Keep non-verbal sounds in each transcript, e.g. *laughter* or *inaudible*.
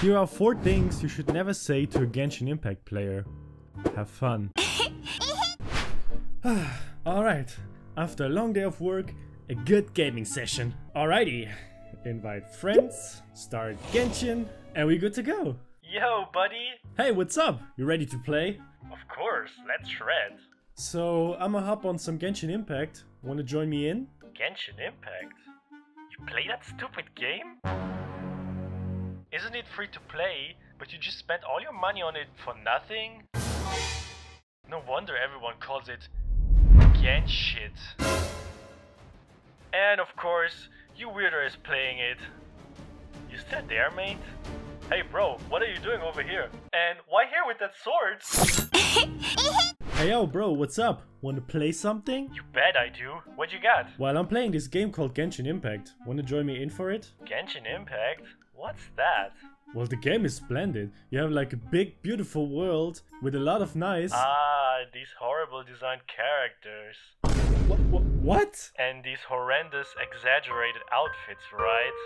Here are 4 things you should never say to a Genshin Impact player. Have fun. *sighs* Alright, after a long day of work, a good gaming session. Alrighty, invite friends, start Genshin, and we good to go. Yo, buddy! Hey, what's up? You ready to play? Of course, let's shred. So, I'ma hop on some Genshin Impact. Wanna join me in? Genshin Impact? You play that stupid game? Isn't it free to play, but you just spent all your money on it for nothing? No wonder everyone calls it Genshit. And of course, you weirdo is playing it. You still there, mate? Hey bro, what are you doing over here? And why here with that sword? *laughs* Hey yo bro, what's up? Wanna play something? You bet I do. What you got? Well, I'm playing this game called Genshin Impact. Wanna join me in for it? Genshin Impact? What's that? Well, the game is splendid. You have like a big, beautiful world with a lot of nice. Ah, these horrible designed characters. What? What? what? And these horrendous, exaggerated outfits, right?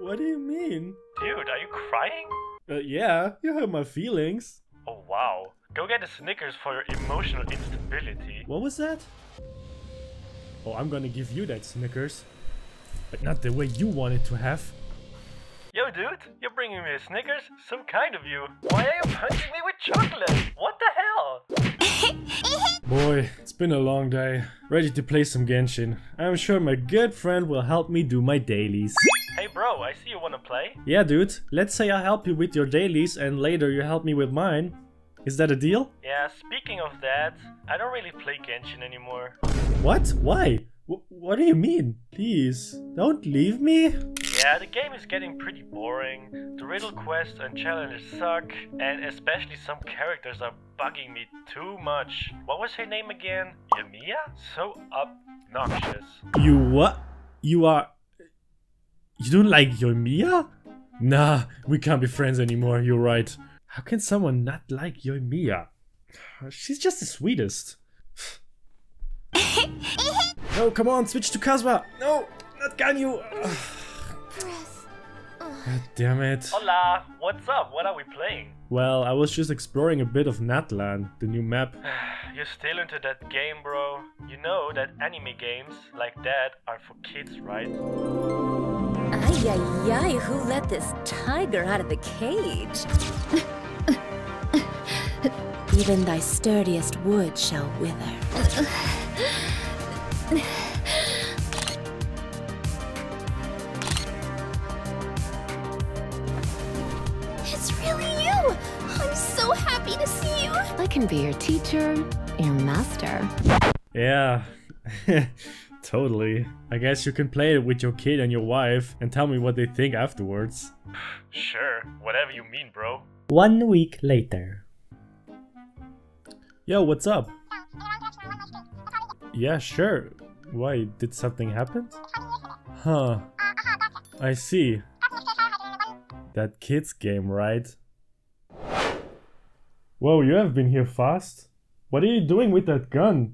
What do you mean? Dude, are you crying? Uh, yeah, you hurt my feelings. Oh wow. Go get a Snickers for your emotional instability. What was that? Oh, I'm gonna give you that Snickers. But not the way you wanted to have. Yo dude, you're bringing me a Snickers? So kind of you. Why are you punching me with chocolate? What the hell? *laughs* Boy, it's been a long day. Ready to play some Genshin. I'm sure my good friend will help me do my dailies. Hey bro, I see you wanna play? Yeah, dude. Let's say I help you with your dailies and later you help me with mine. Is that a deal? Yeah, speaking of that, I don't really play Genshin anymore. What? Why? W what do you mean? Please, don't leave me. Yeah, the game is getting pretty boring. The riddle quests and challenges suck, and especially some characters are bugging me too much. What was her name again? Yoimiya? So obnoxious. You what? You are... You don't like Mia? Nah, we can't be friends anymore, you're right. How can someone not like your Mia? Uh, she's just the sweetest. no, come on, switch to Kazuha! No, not Ganyu! God damn it. Hola, what's up? What are we playing? Well, I was just exploring a bit of Natlan, the new map. *sighs* You're still into that game, bro. You know that anime games like that are for kids, right? Ay, ay, ay, who let this tiger out of the cage? *laughs* Even thy sturdiest wood shall wither. It's really you! I'm so happy to see you! I can be your teacher, your master. Yeah, *laughs* totally. I guess you can play it with your kid and your wife and tell me what they think afterwards. Sure, whatever you mean, bro. One week later. Yo, what's up? Yeah, sure. Why, did something happen? Huh. I see. That kids game, right? Whoa, you have been here fast. What are you doing with that gun?